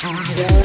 Three.